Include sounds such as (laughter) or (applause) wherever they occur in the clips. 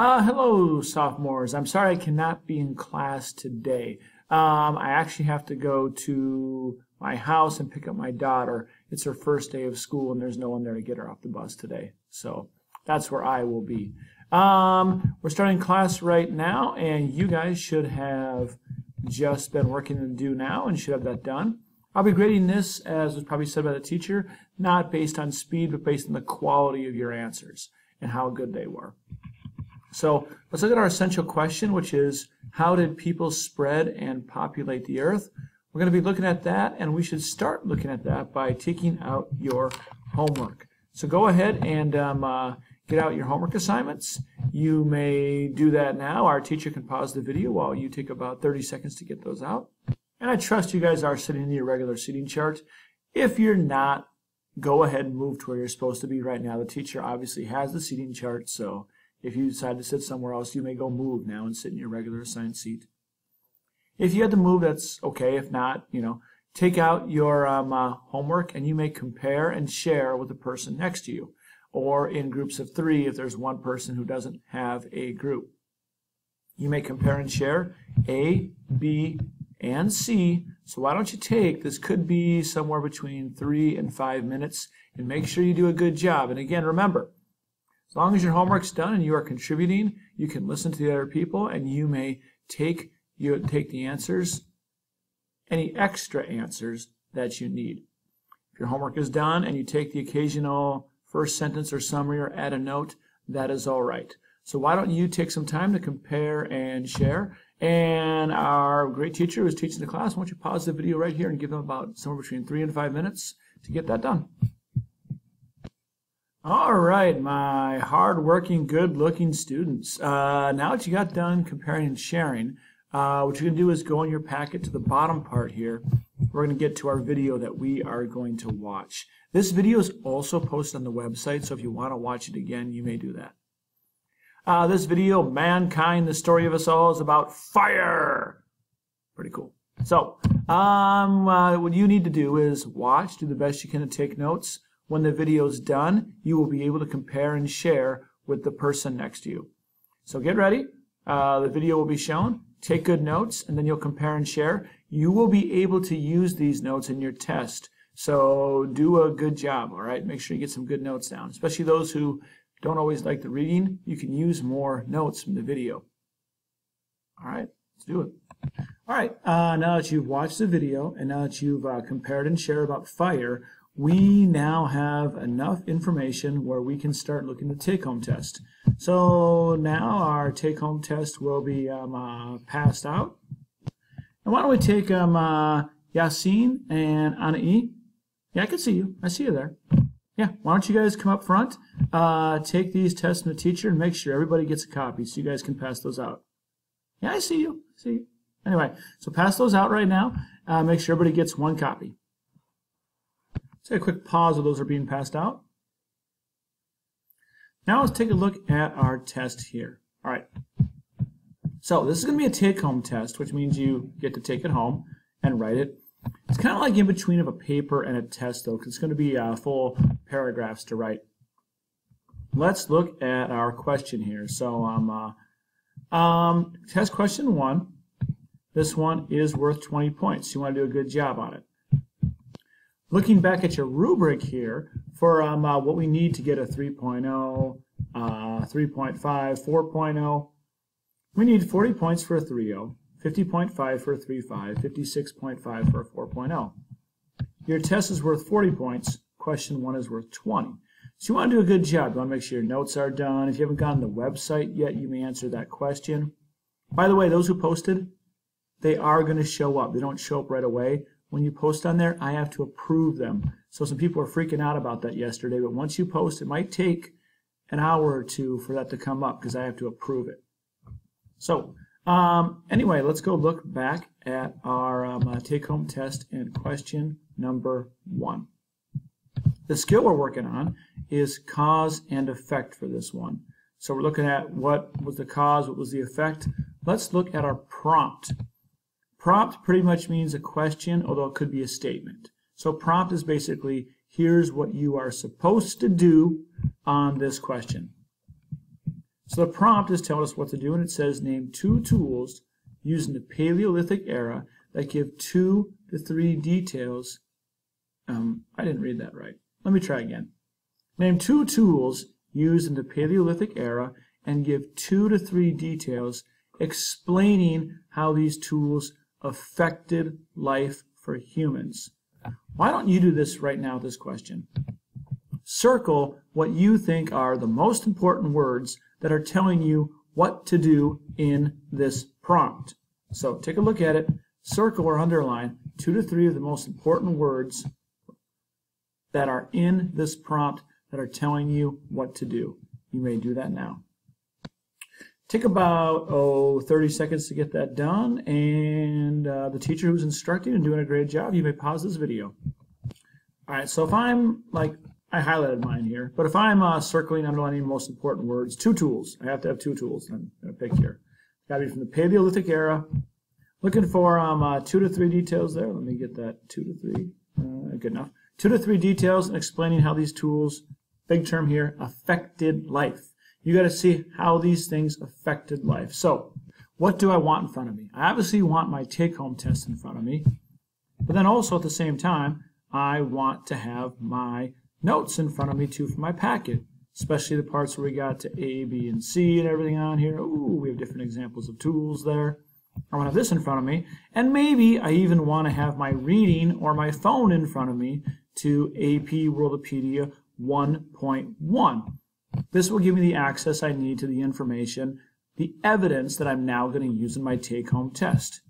Uh, hello, sophomores. I'm sorry I cannot be in class today. Um, I actually have to go to my house and pick up my daughter. It's her first day of school, and there's no one there to get her off the bus today. So that's where I will be. Um, we're starting class right now, and you guys should have just been working and do now and should have that done. I'll be grading this, as was probably said by the teacher, not based on speed, but based on the quality of your answers and how good they were. So let's look at our essential question, which is how did people spread and populate the earth? We're going to be looking at that, and we should start looking at that by taking out your homework. So go ahead and um, uh, get out your homework assignments. You may do that now. Our teacher can pause the video while you take about 30 seconds to get those out. And I trust you guys are sitting in your regular seating chart. If you're not, go ahead and move to where you're supposed to be right now. The teacher obviously has the seating chart, so if you decide to sit somewhere else, you may go move now and sit in your regular assigned seat. If you had to move, that's okay. If not, you know, take out your um, uh, homework and you may compare and share with the person next to you or in groups of three if there's one person who doesn't have a group. You may compare and share A, B, and C. So why don't you take, this could be somewhere between three and five minutes, and make sure you do a good job. And again, remember, as long as your homework's done and you are contributing, you can listen to the other people and you may take you take the answers, any extra answers that you need. If your homework is done and you take the occasional first sentence or summary or add a note, that is all right. So why don't you take some time to compare and share? And our great teacher who's teaching the class, why don't you pause the video right here and give them about somewhere between three and five minutes to get that done. All right, my hard-working, good-looking students. Uh, now that you got done comparing and sharing, uh, what you're going to do is go in your packet to the bottom part here. We're going to get to our video that we are going to watch. This video is also posted on the website, so if you want to watch it again, you may do that. Uh, this video, Mankind, the Story of Us All, is about fire. Pretty cool. So, um, uh, what you need to do is watch, do the best you can to take notes. When the video is done, you will be able to compare and share with the person next to you. So get ready. Uh, the video will be shown. Take good notes, and then you'll compare and share. You will be able to use these notes in your test. So do a good job, all right? Make sure you get some good notes down, especially those who don't always like the reading. You can use more notes from the video. All right, let's do it. All right, uh, now that you've watched the video and now that you've uh, compared and shared about fire, we now have enough information where we can start looking at take-home test. So now our take-home test will be um, uh, passed out. And why don't we take um, uh, Yasin and Anai? Yeah, I can see you. I see you there. Yeah, why don't you guys come up front, uh, take these tests from the teacher, and make sure everybody gets a copy so you guys can pass those out. Yeah, I see you. See you. Anyway, so pass those out right now. Uh, make sure everybody gets one copy. Take a quick pause while those are being passed out. Now let's take a look at our test here. All right. So this is going to be a take-home test, which means you get to take it home and write it. It's kind of like in between of a paper and a test, though, because it's going to be uh, full paragraphs to write. Let's look at our question here. So um, uh, um, test question one. This one is worth 20 points. You want to do a good job on it. Looking back at your rubric here for um, uh, what we need to get a 3.0, uh, 3.5, 4.0, we need 40 points for a 3.0, 50.5 for a 3.5, 56.5 for a 4.0. Your test is worth 40 points. Question one is worth 20. So you want to do a good job. You want to make sure your notes are done. If you haven't gotten the website yet, you may answer that question. By the way, those who posted, they are going to show up. They don't show up right away when you post on there, I have to approve them. So some people are freaking out about that yesterday, but once you post, it might take an hour or two for that to come up because I have to approve it. So um, anyway, let's go look back at our um, uh, take-home test and question number one. The skill we're working on is cause and effect for this one. So we're looking at what was the cause, what was the effect. Let's look at our prompt. Prompt pretty much means a question, although it could be a statement. So prompt is basically, here's what you are supposed to do on this question. So the prompt is telling us what to do, and it says name two tools used in the Paleolithic era that give two to three details. Um, I didn't read that right. Let me try again. Name two tools used in the Paleolithic era and give two to three details explaining how these tools affected life for humans. Why don't you do this right now, this question? Circle what you think are the most important words that are telling you what to do in this prompt. So take a look at it, circle or underline two to three of the most important words that are in this prompt that are telling you what to do. You may do that now. Take about, oh, 30 seconds to get that done, and uh, the teacher who's instructing and doing a great job, you may pause this video. All right, so if I'm, like, I highlighted mine here, but if I'm uh, circling, underlining most important words, two tools. I have to have two tools I'm going to pick here. Got to be from the Paleolithic era. Looking for um, uh, two to three details there. Let me get that two to three. Uh, good enough. Two to three details and explaining how these tools, big term here, affected life. You got to see how these things affected life. So, what do I want in front of me? I obviously want my take-home test in front of me, but then also at the same time, I want to have my notes in front of me too for my packet, especially the parts where we got to A, B, and C and everything on here. Ooh, we have different examples of tools there. I want to have this in front of me, and maybe I even want to have my reading or my phone in front of me to AP Worldopedia 1.1. This will give me the access I need to the information, the evidence that I'm now going to use in my take-home test.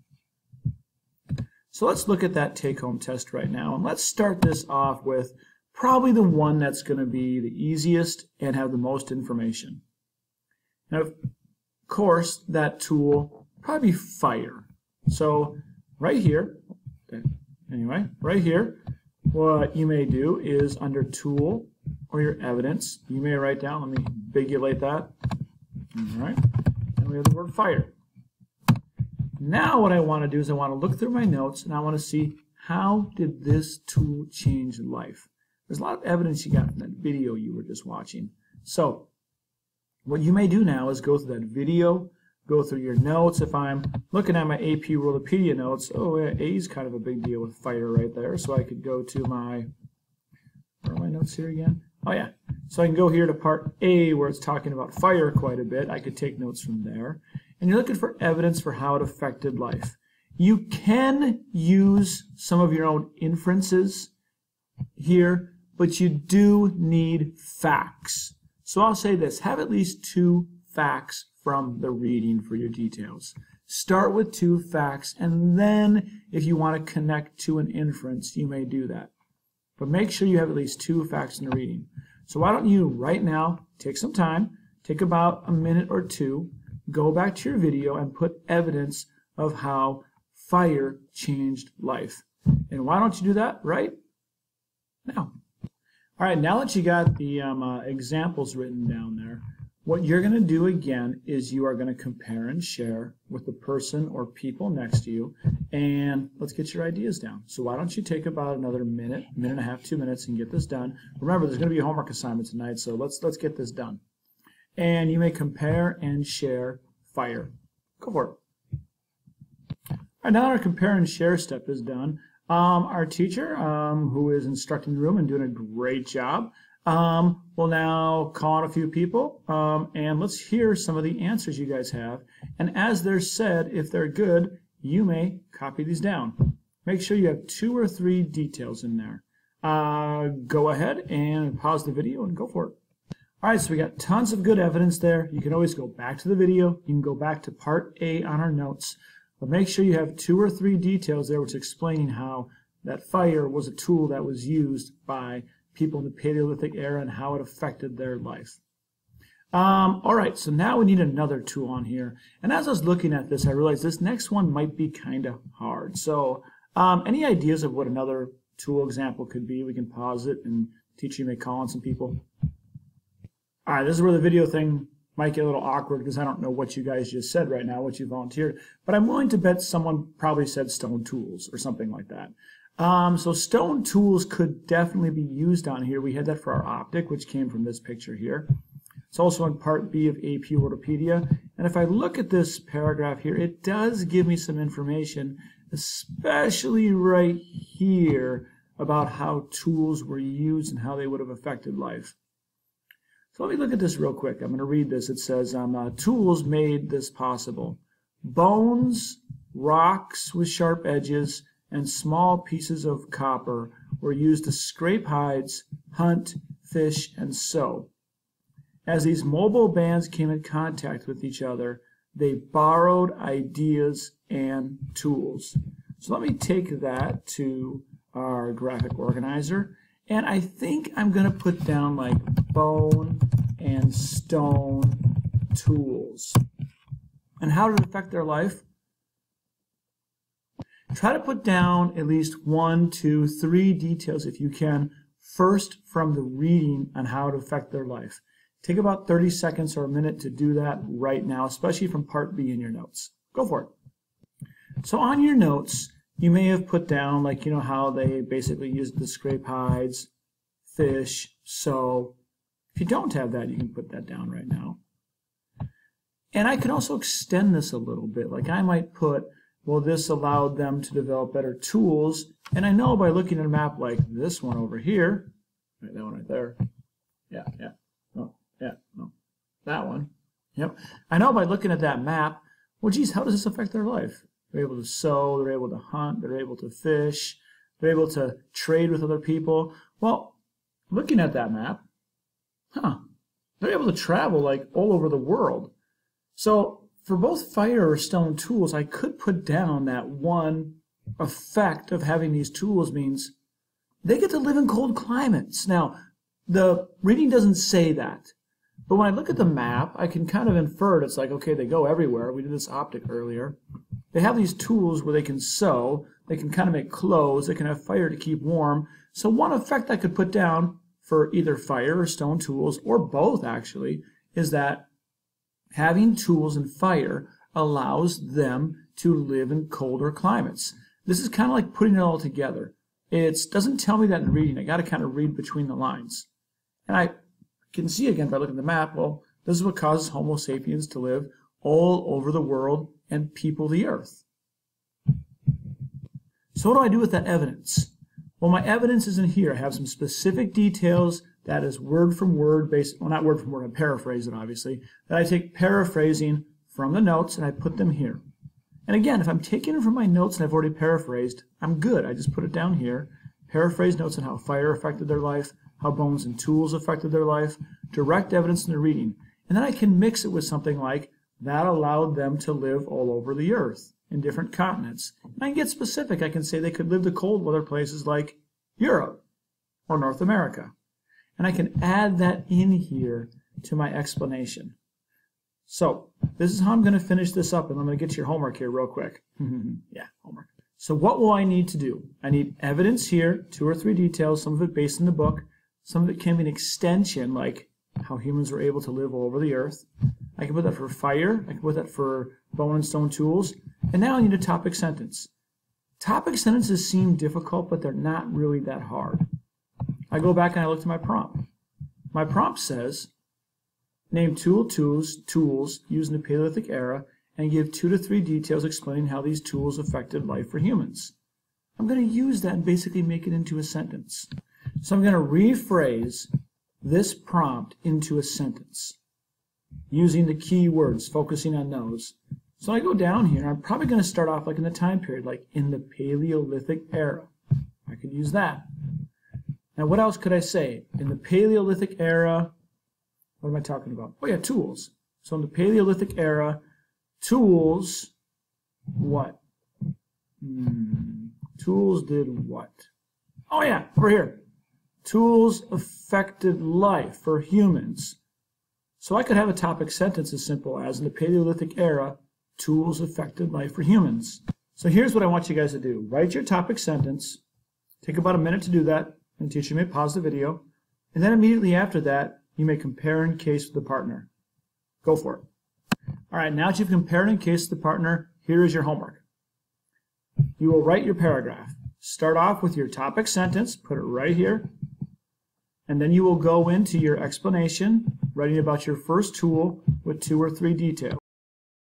So let's look at that take-home test right now, and let's start this off with probably the one that's going to be the easiest and have the most information. Now, of course, that tool probably fire. So right here, anyway, right here, what you may do is under tool or your evidence, you may write down, let me bigulate that. All right, and we have the word fire. Now what I want to do is I want to look through my notes and I want to see how did this tool change life. There's a lot of evidence you got from that video you were just watching. So what you may do now is go through that video, go through your notes. If I'm looking at my AP Worldopedia notes, oh, A is kind of a big deal with fire right there. So I could go to my, where are my notes here again? Oh yeah, so I can go here to part A where it's talking about fire quite a bit. I could take notes from there. And you're looking for evidence for how it affected life. You can use some of your own inferences here, but you do need facts. So I'll say this, have at least two facts from the reading for your details. Start with two facts, and then if you want to connect to an inference, you may do that. But make sure you have at least two facts in the reading. So why don't you right now take some time, take about a minute or two, go back to your video and put evidence of how fire changed life. And why don't you do that right now? All right, now that you got the um, uh, examples written down there, what you're going to do again is you are going to compare and share with the person or people next to you, and let's get your ideas down. So why don't you take about another minute, minute and a half, two minutes, and get this done. Remember, there's going to be a homework assignment tonight, so let's let's get this done. And you may compare and share fire. Go for it. All right, now our compare and share step is done. Um, our teacher, um, who is instructing the room and doing a great job, um, we'll now call on a few people um, and let's hear some of the answers you guys have. And as they're said, if they're good, you may copy these down. Make sure you have two or three details in there. Uh, go ahead and pause the video and go for it. All right, so we got tons of good evidence there. You can always go back to the video. You can go back to part A on our notes. But make sure you have two or three details there which explaining how that fire was a tool that was used by people in the Paleolithic era and how it affected their life. Um, all right, so now we need another tool on here. And as I was looking at this, I realized this next one might be kind of hard. So um, any ideas of what another tool example could be? We can pause it and teacher may call on some people. All right, this is where the video thing might get a little awkward because I don't know what you guys just said right now, what you volunteered. But I'm willing to bet someone probably said stone tools or something like that. Um, so stone tools could definitely be used on here. We had that for our optic, which came from this picture here. It's also in Part B of AP Worldopedia. And if I look at this paragraph here, it does give me some information, especially right here, about how tools were used and how they would have affected life. So let me look at this real quick. I'm going to read this. It says, um, uh, tools made this possible. Bones, rocks with sharp edges, and small pieces of copper were used to scrape hides, hunt, fish, and sew. As these mobile bands came in contact with each other, they borrowed ideas and tools. So let me take that to our graphic organizer. And I think I'm going to put down like bone and stone tools. And how did it affect their life? Try to put down at least one, two, three details if you can, first from the reading on how it affect their life. Take about 30 seconds or a minute to do that right now, especially from part B in your notes. Go for it. So on your notes, you may have put down like, you know, how they basically used the scrape hides, fish, so if you don't have that, you can put that down right now. And I can also extend this a little bit. Like I might put, well, this allowed them to develop better tools. And I know by looking at a map like this one over here, right, that one right there. Yeah, yeah. No, yeah, no. That one. Yep. I know by looking at that map, well, geez, how does this affect their life? They're able to sow, they're able to hunt, they're able to fish, they're able to trade with other people. Well, looking at that map, huh, they're able to travel like all over the world. So for both fire or stone tools, I could put down that one effect of having these tools means they get to live in cold climates. Now, the reading doesn't say that. But when I look at the map, I can kind of infer it. It's like, okay, they go everywhere. We did this optic earlier. They have these tools where they can sew, they can kind of make clothes, they can have fire to keep warm. So one effect I could put down for either fire or stone tools, or both actually, is that having tools and fire allows them to live in colder climates. This is kind of like putting it all together. It doesn't tell me that in reading. I got to kind of read between the lines. And I can see again by looking at the map, well, this is what causes Homo sapiens to live all over the world and people the earth. So what do I do with that evidence? Well, my evidence is in here. I have some specific details that is word from word based, well, not word from word, I paraphrase it obviously, that I take paraphrasing from the notes and I put them here. And again, if I'm taking it from my notes and I've already paraphrased, I'm good. I just put it down here, paraphrase notes on how fire affected their life, how bones and tools affected their life, direct evidence in the reading. And then I can mix it with something like that allowed them to live all over the earth in different continents. And I can get specific. I can say they could live the cold weather places like Europe or North America. And I can add that in here to my explanation. So this is how I'm going to finish this up, and I'm going to get to your homework here real quick. Mm-hmm. (laughs) yeah, homework. So what will I need to do? I need evidence here, two or three details, some of it based in the book. Some of it can be an extension, like how humans were able to live all over the earth. I can put that for fire. I can put that for bone and stone tools. And now I need a topic sentence. Topic sentences seem difficult, but they're not really that hard. I go back and I look to my prompt. My prompt says, name tool tools, tools used in the Paleolithic era and give two to three details explaining how these tools affected life for humans. I'm going to use that and basically make it into a sentence. So I'm going to rephrase this prompt into a sentence using the key words, focusing on those. So I go down here, I'm probably going to start off like in the time period, like in the Paleolithic era. I could use that. Now what else could I say? In the Paleolithic era, what am I talking about? Oh yeah, tools. So in the Paleolithic era, tools, what? Hmm, tools did what? Oh yeah, over here. Tools affected life for humans. So I could have a topic sentence as simple as in the Paleolithic era, tools affected life for humans. So here's what I want you guys to do. Write your topic sentence. Take about a minute to do that. And teacher may pause the video. And then immediately after that, you may compare and case with the partner. Go for it. All right, now that you've compared and cased the partner, here is your homework. You will write your paragraph. Start off with your topic sentence, put it right here. And then you will go into your explanation, writing about your first tool with two or three details.